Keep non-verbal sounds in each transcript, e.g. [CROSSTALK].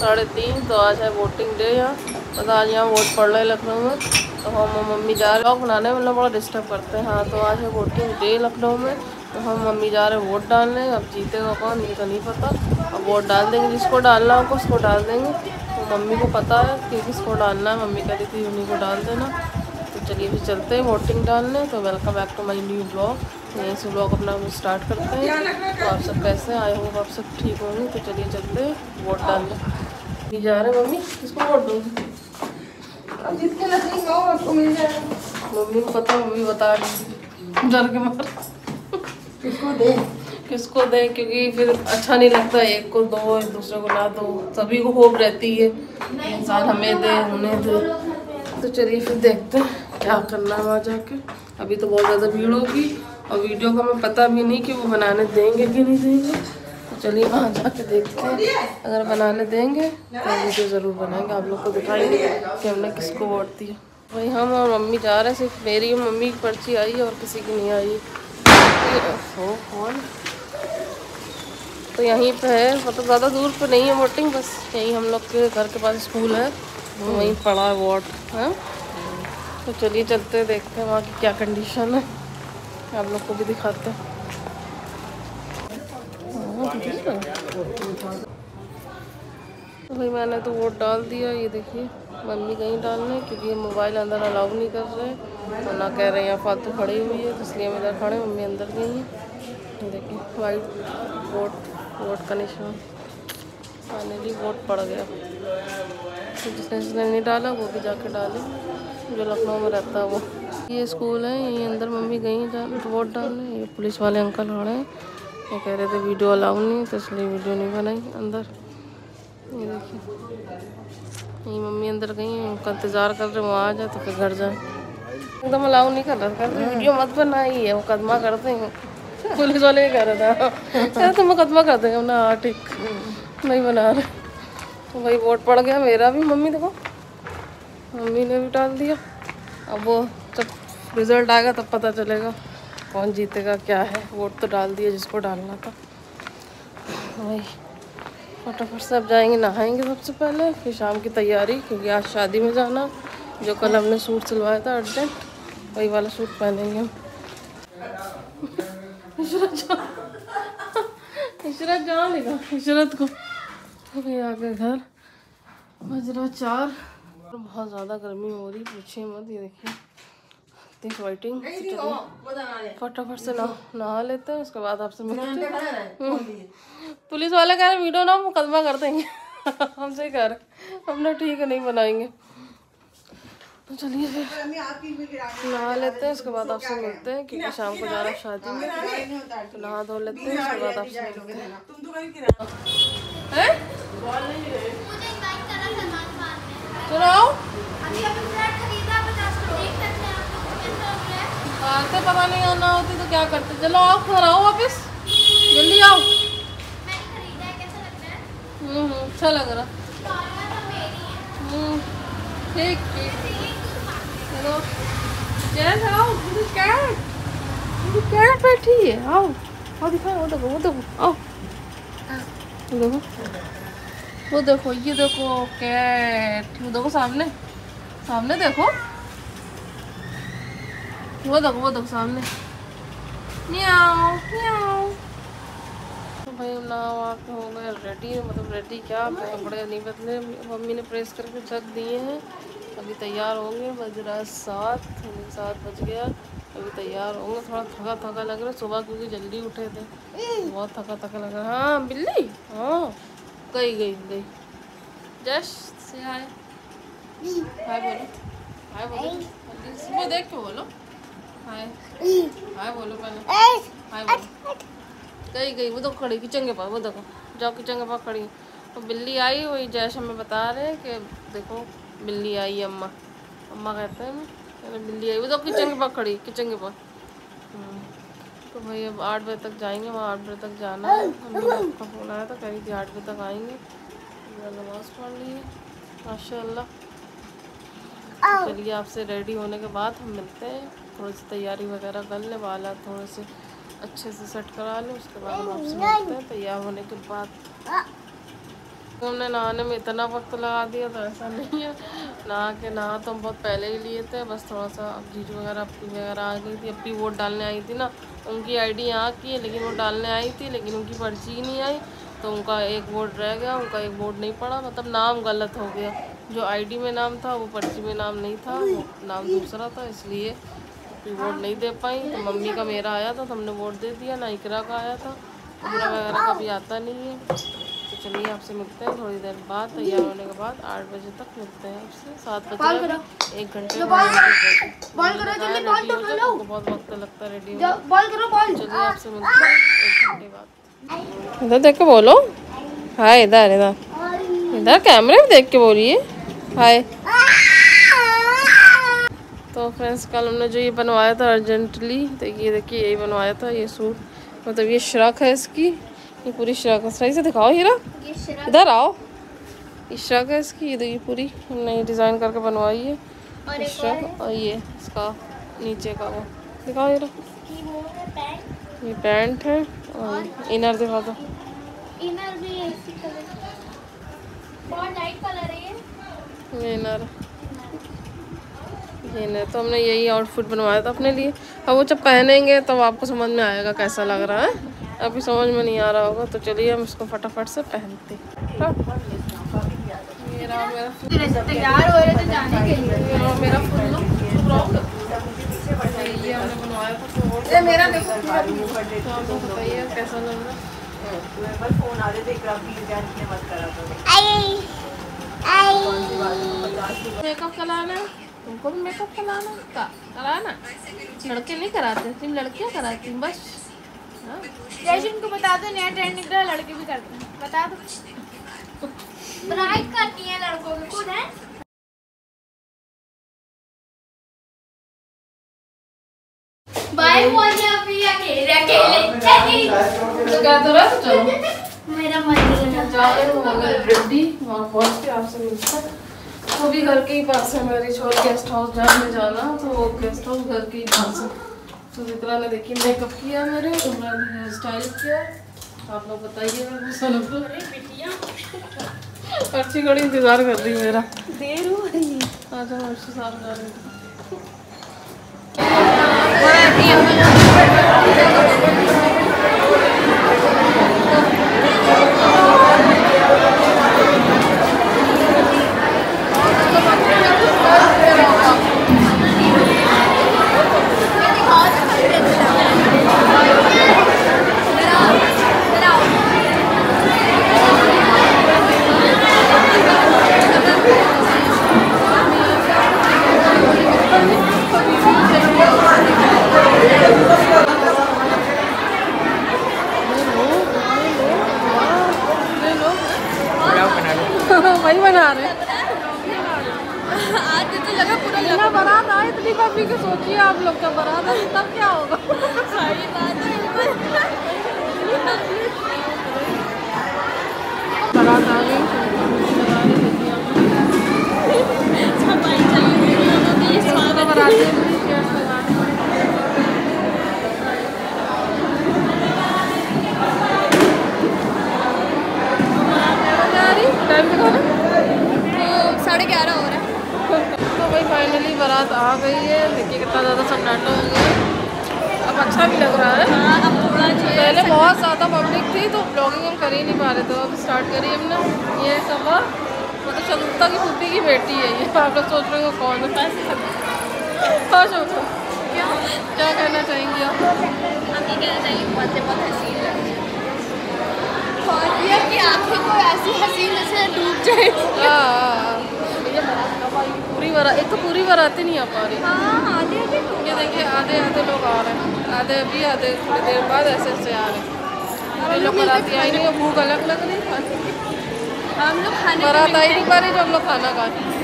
साढ़े तीन तो आज है वोटिंग डे यहाँ। तो आज यहाँ वोट पड़ रहे लखनऊ में। तो हम मम्मी जा रहे ब्लॉग बनाने में बड़ा डिस्टर्ब करते हैं। हाँ तो आज है वोटिंग डे लखनऊ में। तो हम मम्मी जा रहे हैं वोट डालने। अब जीतेगा कौन ये तो नहीं पता। अब वोट डाल देंगे। जिसको डालना होगा उसको डाल देंगे। तो मम्मी को पता है कि किसको डालना है। मम्मी कहती थी उन्हीं को डाल देना। तो चलिए फिर चलते हैं वोटिंग डालने। तो welcome back to my new blog यहीं से ब्लॉग अपना हम स्टार्ट करते हैं। तो आप सब कैसे आए होंगे आप सब ठीक होंगे तो चलिए चलते वोट डालने ये जा रहे हैं मम्मी किसको वोट दूँगी मम्मी को पता मम्मी बता रही डर के मार किसको दे? किसको दें? क्योंकि फिर अच्छा नहीं लगता एक को दो एक दूसरे को ना दो। सभी को होप रहती है इंसान हमें दे उन्हें दे। तो चलिए फिर देखते हैं क्या करना है वहाँ जाके। अभी तो बहुत ज़्यादा भीड़ होगी। और वीडियो का हमें पता भी नहीं कि वो बनाने देंगे कि नहीं देंगे। तो चलिए वहाँ जाके देखते हैं। अगर बनाने देंगे तो वीडियो ज़रूर बनाएँगे। आप लोग को दिखाएँगे कि हमने किसको वोट दिया। भाई हम और मम्मी जा रहे हैं। सिर्फ़ मेरी मम्मी की पर्ची आई है और किसी की नहीं आई। हो कौन? तो यहीं पे है। मतलब ज़्यादा दूर पे नहीं है वोटिंग बस यहीं हम लोग के घर के पास स्कूल है। तो वहीं पड़ा है वोट, है? तो चलिए चलते देखते हैं वहाँ की क्या कंडीशन है। आप लोग को भी दिखाते हैं। तो भाई मैंने तो वोट डाल दिया, ये देखिए, मम्मी कहीं डालने, क्योंकि ये मोबाइल अंदर अलाउ नहीं कर रहे। और ना कह रहे हैं फालतू खड़ी हुई है तो इसलिए हम इधर खड़े मम्मी अंदर गई हैं। देखिए वाइट वोट वोट का निशान फाइनली वोट पड़ गया। तो जिसने जिसने नहीं डाला, वो भी जाके डाले, जो लखनऊ में रहता है वो। ये स्कूल है यहीं अंदर मम्मी गई जा वोट डालने। ये पुलिस वाले अंकल खड़े हैं। ये कह रहे थे, वीडियो अलाउ नहीं तो इसलिए वीडियो नहीं बनाई अंदर। ये देखिए। यहीं मम्मी अंदर गई हैं, उनका इंतज़ार कर रहे हैं वहाँ आ जाए तो फिर घर जाए। एकदम अलाउ नहीं कर रहा कहते, वीडियो मत बना ही है मुकदमा करते हैं। पुलिस वाले ही कह रहे थे कहते तो मुकदमा कर देंगे ना हाँ ठीक नहीं बना रहे। तो भाई वोट पड़ गया मेरा भी, मम्मी देखो। मम्मी ने भी डाल दिया। अब वो जब रिज़ल्ट आएगा तब पता चलेगा कौन जीतेगा, क्या है। वोट तो डाल दिया जिसको डालना था। वही। फटाफट से अब जाएँगे, नहाएँगे सबसे पहले, फिर शाम की तैयारी, क्योंकि आज शादी में जाना, जो कल हमने सूट सिलवाया था अर्जेंट वही वाला सूट पहनेंगे हम। [LAUGHS] इशरत जा [LAUGHS] इशरत जहाँ लिखा इशरत को। अभी आ गए घर। बजरा चार। बहुत ज़्यादा गर्मी हो रही पूछिए मत ये देखिए। इतनी वाइटिंग फटाफट से नहा लेते हैं उसके बाद आपसे मिलते हैं। पुलिस वाले कह रहे वीडियो ना मुकदमा कर देंगे। [LAUGHS] हमसे कह रहे हमने ठीक है नहीं बनाएँगे। तो चलिए फिर। नहा लेते हैं उसके बाद आपसे मिलते हैं क्योंकि शाम को जा रहा शादी में। तो नहा धो लेते हैं उसके बाद आपसे मिलते हैं। हैं? सुनाओ आते पता नहीं आना होती तो क्या करते? चलो आओ घर आओ वापस। जल्दी आओ। हम्म हम्म, अच्छा लग रहा। हम्म, ठीक चलो। चल आओ कैट। कैट बैठी है। आओ आओ दिखाओ वो देखो वो देखो आओ। देखो। वो देखो ये देखो कैट। वो देखो सामने। सामने देखो। वो देखो वो देखो सामने। म्याओ म्याओ तो भाई हम नहा के हो गए रेडी मतलब रेडी क्या कपड़े नहीं बदले। मम्मी ने प्रेस करके रख दिए हैं। अभी तैयार होंगे बज रहा सात। सात बज गया। अभी तैयार होंगे थोड़ा थका थका लग रहा है सुबह क्योंकि जल्दी उठे थे। बहुत थका थका लग रहा है। हाँ बिल्ली? हाँ गई गई गई। जश से हाय हाय बोलो। हाय बोलो। वो देख के बोलो। हाय हाय बोलो पहले। हाय बोलो। गई गई। वो तो खड़ी किचन के पास वो देखो। जाओ किचन के पास खड़ी तो बिल्ली आई वही जैश हमें बता रहे हैं कि देखो बिल्ली आई अम्मा। अम्मा कहते हैं अरे बिल्ली आई वो तो किचन के पास खड़ी किचन के पास। तो भाई अब आठ बजे तक जाएँगे वहाँ आठ बजे तक जाना है। अम्मी का फ़ोन आया था कह रही थी आठ बजे तक आएँगे। नमाज़ पढ़ ली है माशाल्लाह। तो चलिए आपसे रेडी होने के बाद हम मिलते हैं। थोड़ी सी तैयारी वगैरह कर लें बाल थोड़े से अच्छे से सेट करा लें उसके बाद हम आपसे मिलते हैं तैयार होने के बाद। हमने नहाने में इतना वक्त लगा दिया तो ऐसा नहीं है। नहा के नहा तो हम बहुत पहले ही लिए थे, बस थोड़ा सा अब जीजू वगैरह अपनी वगैरह आ गई थी। अपनी वोट डालने आई थी ना, उनकी आईडी यहाँ की है, लेकिन वो डालने आई थी, लेकिन उनकी पर्ची ही नहीं आई। तो उनका एक वोट रह गया, उनका एक वोट नहीं पड़ा मतलब नाम गलत हो गया। जो आईडी में नाम था, वो पर्ची में नाम नहीं था, वो नाम दूसरा था, इसलिए फिर वोट नहीं दे पाई। तो मम्मी का मेरा आया था तो हमने वोट दे दिया, ना इकरा का आया था। उमरा वगैरह का भी आता नहीं है। तो चलिए आपसे मिलते हैं थोड़ी देर बाद तैयार होने के बाद आठ बजे तक मिलते हैं आपसे सात बजे एक घंटे बॉल करो। जल्दी बॉल तो बहुत वक्त लगता है रेडी जाओ, बॉल करो बॉल। चलिए आपसे मिलते हैं एक घंटे बाद। इधर देख के बोलो। हाय इधर इधर। इधर कैमरे में देख के बोलिए। हाय। तो फ्रेंड्स कल हमने जो ये बनवाया था अर्जेंटली देखिए देखिए यही बनवाया था ये सूट। मतलब ये श्रक है इसकी। ये पूरी श्रक है सही से दिखाओ हीरा। इधर आओ। ये श्रक है इसकी ये पूरी। हमने ये डिज़ाइन करके बनवाई है। ये श्रक और ये इसका नीचे का वो। दिखाओ हीरा। ये पैंट है और इनर दिखा दो। इनर भी कलर बहुत लाइट कलर है ये। इनर। ये इनर। तो हमने यही आउटफिट बनवाया था अपने लिए। अब वो जब पहनेंगे तब आपको समझ में आएगा कैसा लग रहा है। अभी समझ में नहीं आ रहा होगा तो चलिए हम इसको फटाफट से पहनते हैं। हाँ। तैयार हो रहे थे जाने के लिए। मेरा ये हमने बनवाया था तो मेरा देखो तो बताइए कैसा लग रहा? है मेकअप कराना तुमको भी मेकअप कराना कराना? लड़के नहीं कराते तुम लड़कियाँ कराती बस। जैसे बता दो नया ट्रेंड निकला है, लड़के भी करते हैं। बता दो। ब्राइट करती है लड़कों को खुद है? भाई मुझे अभी अकेले अकेले। चाहिए तो क्या तो रहा तो चलो मेरा मन नहीं लगा। जा रहे हो अगर रेडी वहाँ पहुँच के आपसे मिलता है। वो भी घर के ही पास है मेरी छोर गेस्ट हाउस जहाँ में जाना तो वो गेस्ट हाउस घर के ही पास है। तो वाला ने देखिए मेकअप किया मेरे उमरा ने हेयर स्टाइल किया। आप लोग बताइए लोग अच्छी घड़ी इंतज़ार कर रही मेरा। देर हो रही है। आज हम अच्छे साथ जा रहे हूँ वही बना रहे [LAUGHS] आज तो लगा पूरा इतना बारात आए इतनी काफ़ी के सोचिए आप लोग का बारात आए तब क्या होगा? सारी बात बारात आ गई। [LAUGHS] सफ़ाई चल रही है लोगों की स्वागत बारात है टाइम दिखाना साढ़े ग्यारह हो रहा है तो भाई फाइनली बारात आ गई है। देखिए कितना ज़्यादा सन्नाटा हो गया अब अच्छा भी लग रहा है। हाँ अब थोड़ा पहले बहुत ज़्यादा पब्लिक थी तो ब्लॉगिंग हम कर ही नहीं पा रहे थे। अब स्टार्ट करी हमने। ये सब मतलब चंदता की फूफी की बेटी है ये। आप लोग सोच रहे हो कौन है? हाँ शोभा क्या? क्या कहना चाहेंगे आप? हम कहना चाहिए बहुत बहुत हसीन लग रही है। और ये कि आँखें को ऐसी हसीन से डूब जाए ये? पूरी बारात एक तो पूरी बाराती नहीं आ पा रही हाँ आधे आधे ये देखिए आधे आधे लोग आ रहे हैं आधे अभी आधे थोड़ी देर बाद ऐसे ऐसे आ रहे हैं लोग बाराती आई नहीं भूख अलग लग रही है हम लोग खाने बारात आई नहीं पा रही जो हम लोग खाना खा रहे हैं।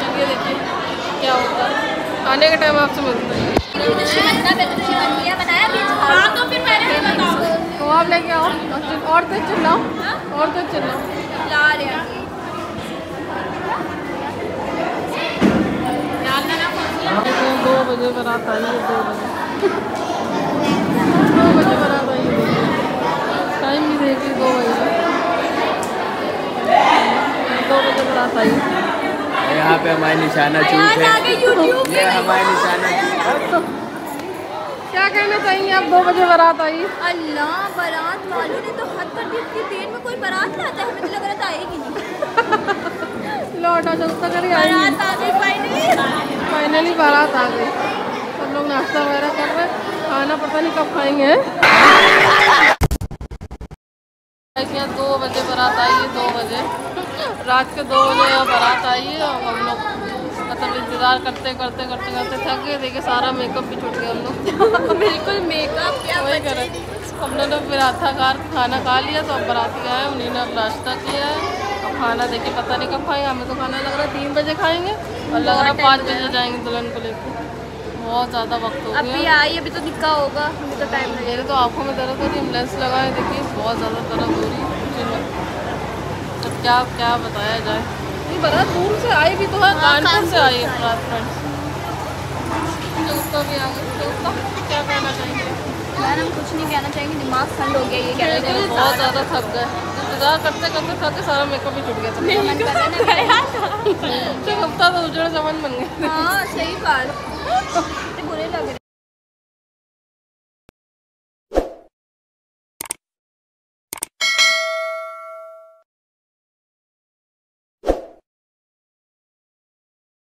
चलिए देखिए क्या होता है आने के टाइम आपसे मिलते हैं तो फिर मैंने बताओ तो आप लेके आओ और तेज चिल्लाओ और तेज चिल्लाओ बजे बारात आई है दो बजे। दो बजे बारात आई है टाइम नहीं देखिए दो बजे। दो बजे बारात आई यहाँ पे हमारे निशाना चूक है। ये हमारे निशाना क्या कहना चाहिए आप दो बजे बारात आई अल्लाह बारात। वालों ने तो हद कर दी इतनी देर में कोई बारात लाता है मुझे तो लग रहा था आएगी नहीं। [LAUGHS] लौटा चलता करी आ गई फाइनली फाइनली बारात आ गई। सब लोग नाश्ता वगैरह कर रहे हैं। खाना पता नहीं कब खाएँगे। यहाँ दो बजे बारात आई है दो बजे। रात के दो बजे यहाँ बारात आई है और हम लोग मतलब इंतज़ार करते करते करते करते थक गए। देखिए सारा मेकअप भी छूट गया हम लोग। [LAUGHS] बिल्कुल मेकअप क्या वही करे। हम लोग ने फिर आथा कार खाना खा लिया तो अब बाराती आए उन्हीं ने अब नाश्ता किया है। खाना देखिए पता नहीं कब खाएँगे। हमें तो खाना लग रहा है तीन बजे खाएँगे और लग रहा है पाँच बजे जाएँगे दुल्हन को लेकर बहुत ज़्यादा वक्त हो अभी गया। आई अभी तो निकाह होगा। अभी तो टाइम मेरे तो आँखों में दर्द हो रही है लेंस लगाए देखिए बहुत ज़्यादा दर्द हो रही है। अब क्या क्या बताया जाए। नहीं बारात दूर से आई भी तो है कानपुर से आई है फ्रेंड्स भी आ गई तो क्या कहना चाहेंगे? यार हम कुछ नहीं कहना चाहेंगे दिमाग ठंड हो गया ये कहना चाहिए बहुत ज़्यादा थक गए। इंतज़ार करते करते गए सारा मेकअप भी छूट गया था। है तो हफ़्ता तो उजड़ जमन बन गया हाँ सही बात। बुरे लग रहे